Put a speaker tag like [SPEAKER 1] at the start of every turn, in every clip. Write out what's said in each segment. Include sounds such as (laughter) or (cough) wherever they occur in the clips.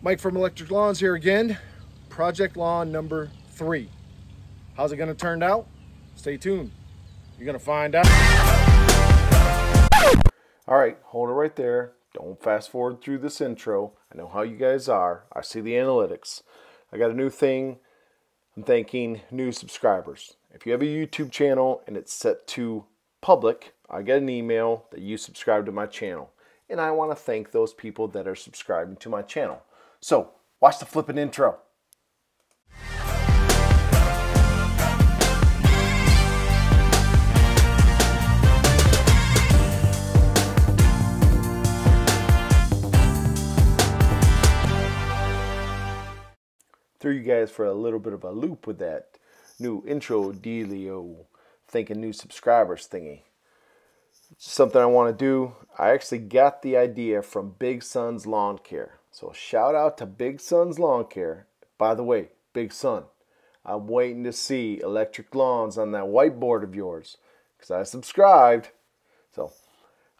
[SPEAKER 1] Mike from Electric Lawns here again. Project Lawn number three. How's it to turn out? Stay tuned. You're to find out.
[SPEAKER 2] All right, hold it right there. Don't fast forward through this intro. I know how you guys are. I see the analytics. I got a new thing. I'm thanking new subscribers. If you have a YouTube channel and it's set to public, I get an email that you subscribe to my channel. And I want to thank those people that are subscribing to my channel. So, watch the flipping intro. Threw you guys for a little bit of a loop with that new intro dealio, thinking new subscribers thingy. Something I want to do. I actually got the idea from Big Sun's Lawn Care. So shout out to Big Sun's Lawn Care. By the way, Big Sun, I'm waiting to see electric lawns on that whiteboard of yours because I subscribed. So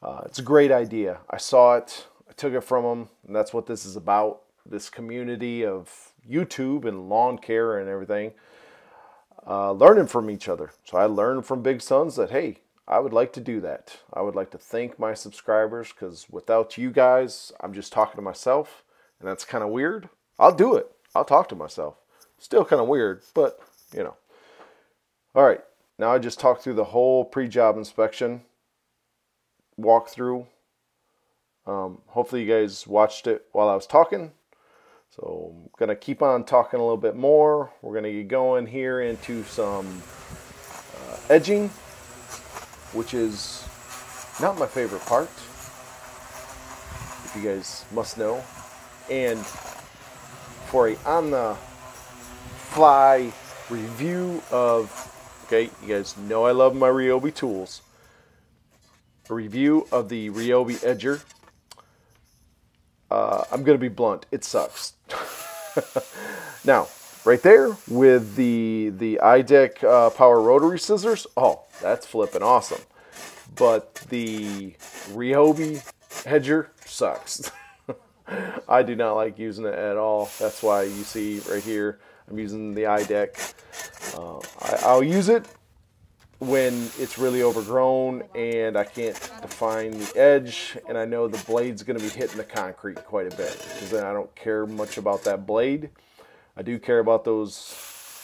[SPEAKER 2] uh, it's a great idea. I saw it, I took it from them, and that's what this is about. This community of YouTube and lawn care and everything, uh, learning from each other. So I learned from Big Suns that hey, I would like to do that. I would like to thank my subscribers because without you guys, I'm just talking to myself, and that's kind of weird. I'll do it. I'll talk to myself. Still kind of weird, but you know. All right, now I just talked through the whole pre-job inspection walkthrough. Um, hopefully you guys watched it while I was talking. So I'm going to keep on talking a little bit more. We're going to get going here into some uh, edging, which is not my favorite part, if you guys must know. And for a on the fly review of, okay, you guys know I love my Ryobi tools. A review of the Ryobi Edger. Uh, I'm going to be blunt. It sucks. (laughs) now, right there with the the iDeck uh, power rotary scissors, oh, that's flipping awesome. But the Ryobi Edger sucks. (laughs) (laughs) I do not like using it at all. That's why you see right here, I'm using the iDeck. Uh, I, I'll use it when it's really overgrown and I can't define the edge and I know the blade's going to be hitting the concrete quite a bit because then I don't care much about that blade. I do care about those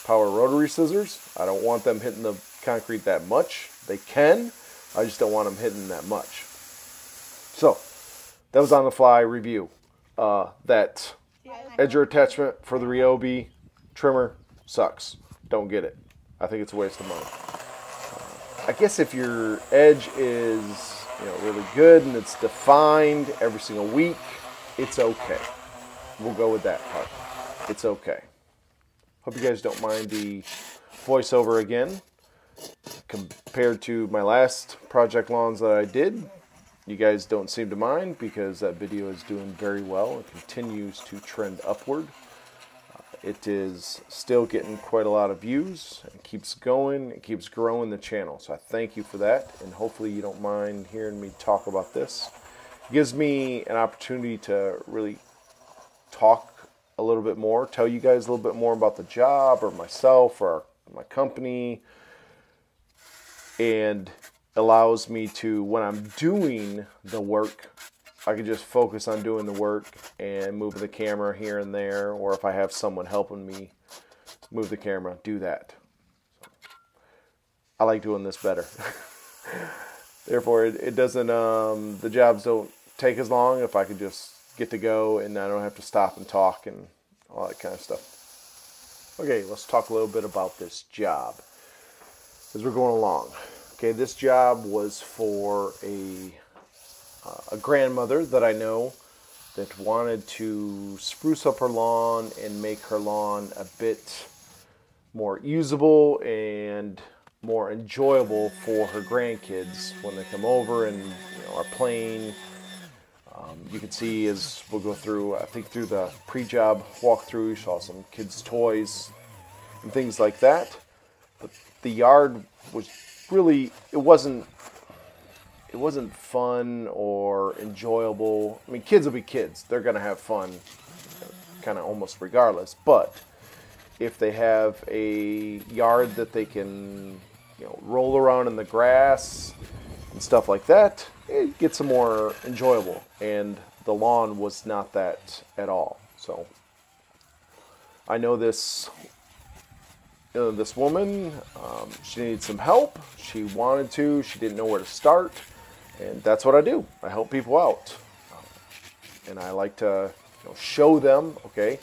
[SPEAKER 2] power rotary scissors. I don't want them hitting the concrete that much. They can. I just don't want them hitting that much. So, that was on the fly review. Uh, that edger attachment for the Ryobi trimmer sucks. Don't get it. I think it's a waste of money. I guess if your edge is you know really good and it's defined every single week, it's okay. We'll go with that part. It's okay. Hope you guys don't mind the voiceover again. Compared to my last project lawns that I did, you guys don't seem to mind because that video is doing very well and continues to trend upward. Uh, it is still getting quite a lot of views and keeps going. It keeps growing the channel. So I thank you for that. And hopefully you don't mind hearing me talk about this. It gives me an opportunity to really talk a little bit more, tell you guys a little bit more about the job or myself or my company. And allows me to, when I'm doing the work, I can just focus on doing the work and move the camera here and there, or if I have someone helping me move the camera, do that. So, I like doing this better. (laughs) Therefore, it, it doesn't, um, the jobs don't take as long if I could just get to go and I don't have to stop and talk and all that kind of stuff. Okay, let's talk a little bit about this job as we're going along. Okay, this job was for a uh, a grandmother that I know that wanted to spruce up her lawn and make her lawn a bit more usable and more enjoyable for her grandkids when they come over and you know, are playing. Um, you can see as we'll go through, I think through the pre-job walkthrough, you saw some kids' toys and things like that. But the yard was really, it wasn't it wasn't fun or enjoyable. I mean, kids will be kids; they're gonna have fun. kind of almost regardless. But if they have a yard that they can, you know, roll around in the grass and stuff like that, it gets more enjoyable. And the lawn was not that at all. So I know this uh, this woman, um, she needed some help. She wanted to, she didn't know where to start. And that's what I do. I help people out. Um, and I like to you know, show them, okay,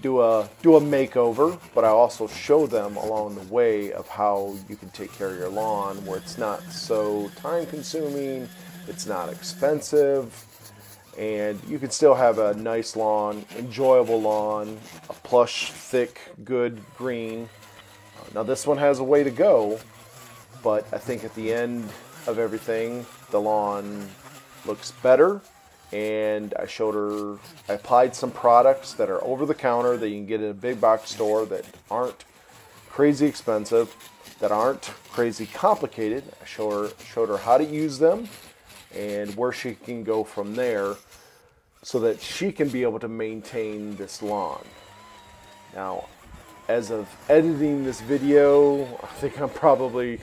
[SPEAKER 2] do a do a makeover, but I also show them along the way of how you can take care of your lawn where it's not so time consuming, it's not expensive, and you can still have a nice lawn, enjoyable lawn, a plush, thick, good green. Uh, now this one has a way to go, but I think at the end of everything, the lawn looks better. And I showed her, I applied some products that are over the counter that you can get at a big box store that aren't crazy expensive, that aren't crazy complicated. I showed her, showed her how to use them and where she can go from there so that she can be able to maintain this lawn. Now, as of editing this video, I think I'm probably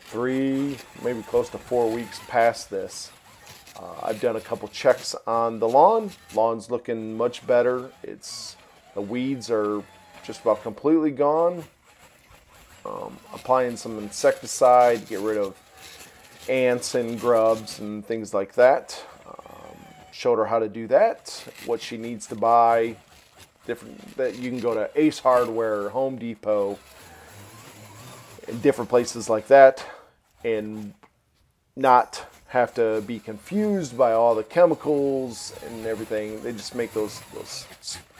[SPEAKER 2] three, maybe close to four weeks past this. Uh, I've done a couple checks on the lawn. Lawn's looking much better. It's the weeds are just about completely gone. Um, applying some insecticide, to get rid of ants and grubs and things like that. Um, showed her how to do that, what she needs to buy. Different that you can go to Ace Hardware, Home Depot, and different places like that, and not have to be confused by all the chemicals and everything. They just make those those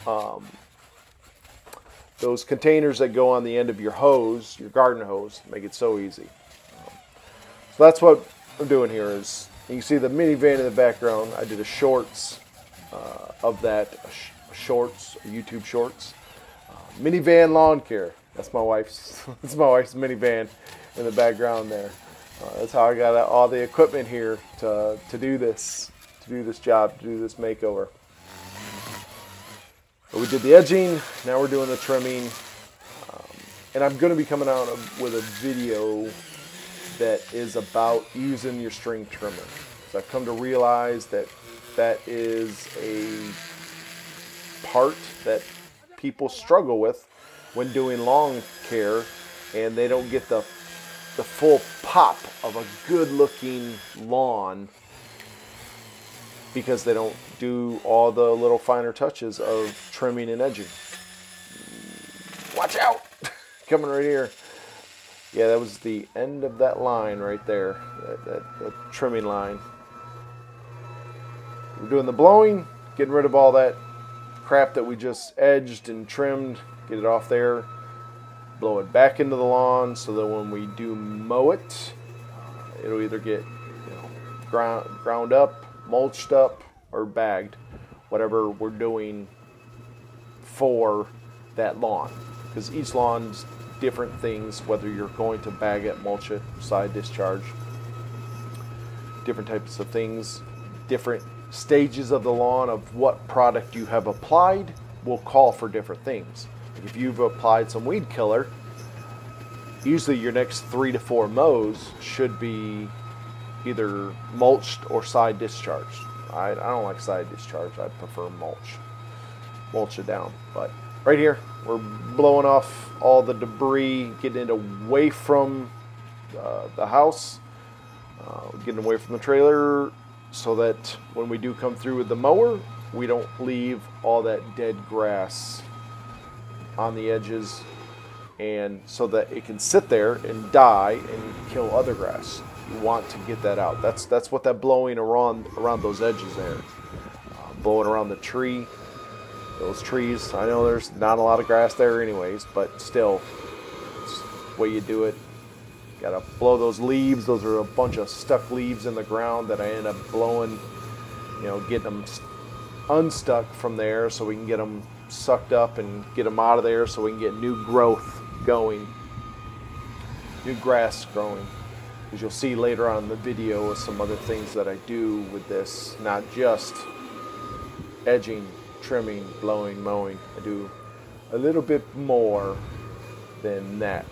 [SPEAKER 2] um, those containers that go on the end of your hose, your garden hose, make it so easy. So that's what I'm doing here is you can see the minivan in the background. I did a shorts uh, of that, a sh- shorts, a YouTube shorts. Uh, minivan lawn care. That's my wife's. (laughs) that's my wife's minivan in the background there. Uh, that's how I got all the equipment here to to do this, to do this job, to do this makeover. But we did the edging. Now we're doing the trimming, um, and I'm going to be coming out with a video that is about using your string trimmer. So I've come to realize that that is a part that people struggle with when doing lawn care and they don't get the the full pop of a good looking lawn because they don't do all the little finer touches of trimming and edging. Watch out! (laughs) Coming right here. Yeah, that was the end of that line right there, that, that, that trimming line. We're doing the blowing, getting rid of all that crap that we just edged and trimmed, get it off there, blow it back into the lawn so that when we do mow it, uh, it'll either get you know, ground, ground up, mulched up, or bagged, whatever we're doing for that lawn. Because each lawn's different things, whether you're going to bag it, mulch it, side discharge, different types of things, different stages of the lawn of what product you have applied will call for different things. If you've applied some weed killer, usually your next three to four mows should be either mulched or side discharged. I, I don't like side discharge. I prefer mulch. Mulch it down. But right here, we're blowing off all the debris, getting it away from uh, the house, uh, getting away from the trailer, so that when we do come through with the mower, we don't leave all that dead grass on the edges and so that it can sit there and die and kill other grass. You want to get that out. That's that's what that blowing around around those edges there, uh, blowing around the tree, those trees. I know there's not a lot of grass there anyways, but still, it's the way you do it. Gotta blow those leaves. Those are a bunch of stuck leaves in the ground that I end up blowing. You know, getting them unstuck from there so we can get them sucked up and get them out of there so we can get new growth going, new grass growing. As you'll see later on in the video some other things that I do with this, not just edging, trimming, blowing, mowing. I do a little bit more than that.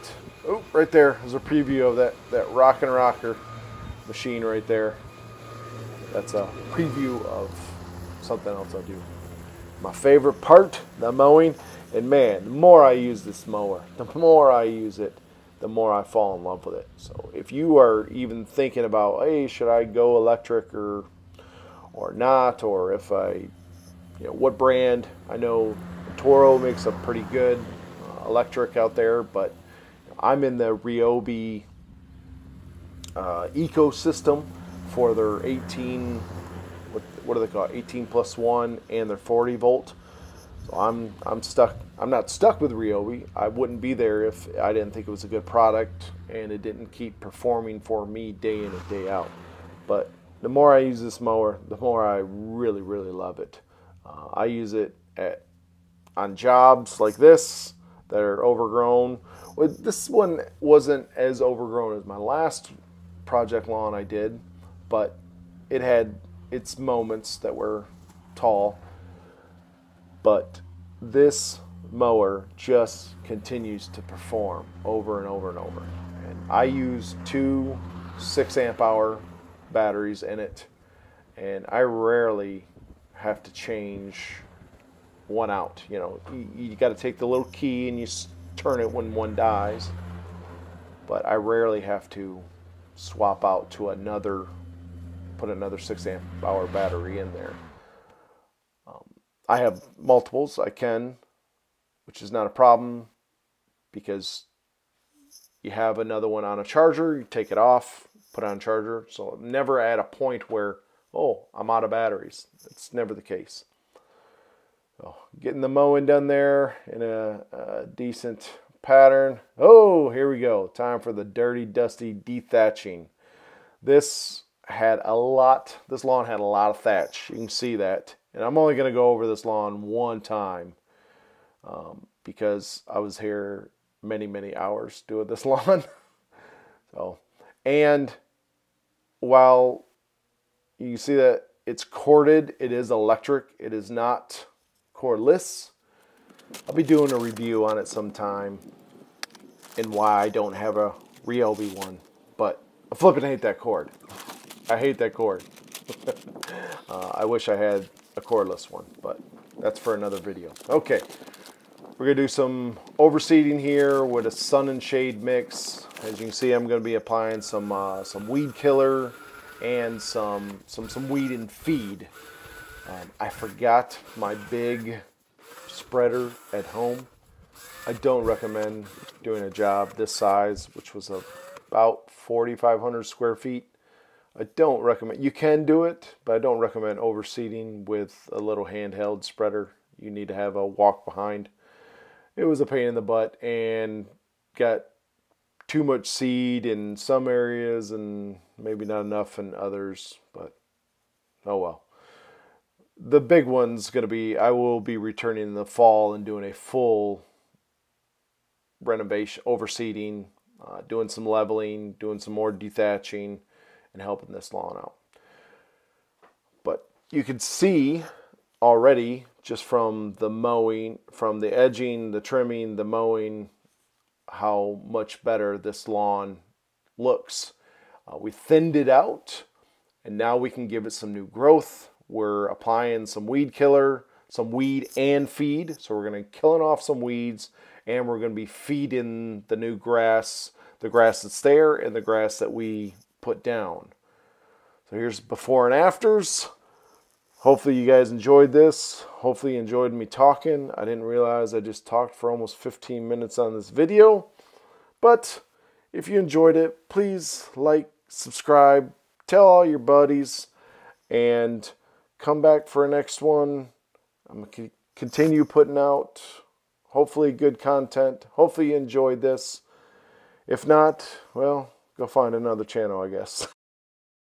[SPEAKER 2] Oh, right there is a preview of that, that rock and rocker machine right there. That's a preview of something else I do. My favorite part, the mowing, and man, the more I use this mower, the more I use it, the more I fall in love with it. So if you are even thinking about, hey, should I go electric or or not, or if I, you know, what brand? I know Toro makes a pretty good uh, electric out there, but I'm in the Ryobi uh, ecosystem for their 18 what, what do they call it? 18 plus 1 and their 40 volt. So I'm I'm stuck I'm not stuck with Ryobi. I wouldn't be there if I didn't think it was a good product and it didn't keep performing for me day in and day out. But the more I use this mower the more I really really love it uh, I use it at on jobs like this that are overgrown this one wasn't as overgrown as my last project lawn I did but it had its moments that were tall. But this mower just continues to perform over and over and over. And I use two six amp hour batteries in it, and I rarely have to change one out. You know, you, you got to take the little key and you turn it when one dies. But I rarely have to swap out to another put another 6 amp hour battery in there. Um, I have multiples, I can, which is not a problem because you have another one on a charger, you take it off, put on charger. So never at a point where, oh, I'm out of batteries. It's never the case. So getting the mowing done there in a, a decent pattern. Oh, here we go. Time for the dirty, dusty dethatching. This had a lot, this lawn had a lot of thatch. You can see that. And I'm only going to go over this lawn one time um, because I was here many, many hours doing this (laughs) lawn. so, and while you see that it's corded, it is electric, it is not cordless. I'll be doing a review on it sometime and why I don't have a Ryobi one, but I flipping hate that cord. I hate that cord. (laughs) uh, I wish I had a cordless one, but that's for another video. Okay, we're gonna do some overseeding here with a sun and shade mix. As you can see, I'm gonna be applying some uh, some weed killer and some some some weed and feed. Um, I forgot my big spreader at home. I don't recommend doing a job this size, which was about 4,500 square feet. I don't recommend, you can do it, but I don't recommend overseeding with a little handheld spreader. You need to have a walk behind. It was a pain in the butt and got too much seed in some areas and maybe not enough in others, but oh well. The big one's going to be I will be returning in the fall and doing a full renovation, overseeding, uh, doing some leveling, doing some more dethatching and helping this lawn out. But you can see already just from the mowing, from the edging, the trimming, the mowing, how much better this lawn looks. Uh, we thinned it out and now we can give it some new growth. We're applying some weed killer, some weed and feed. So we're going to killing off some weeds and we're going to be feeding the new grass, the grass that's there and the grass that we put down. So here's before and afters. Hopefully you guys enjoyed this. Hopefully you enjoyed me talking. I didn't realize I just talked for almost 15 minutes on this video. But if you enjoyed it, please like, subscribe, tell all your buddies, and come back for a next one. I'm going to continue putting out hopefully good content. Hopefully you enjoyed this. If not, well, go find another channel, I guess. (laughs)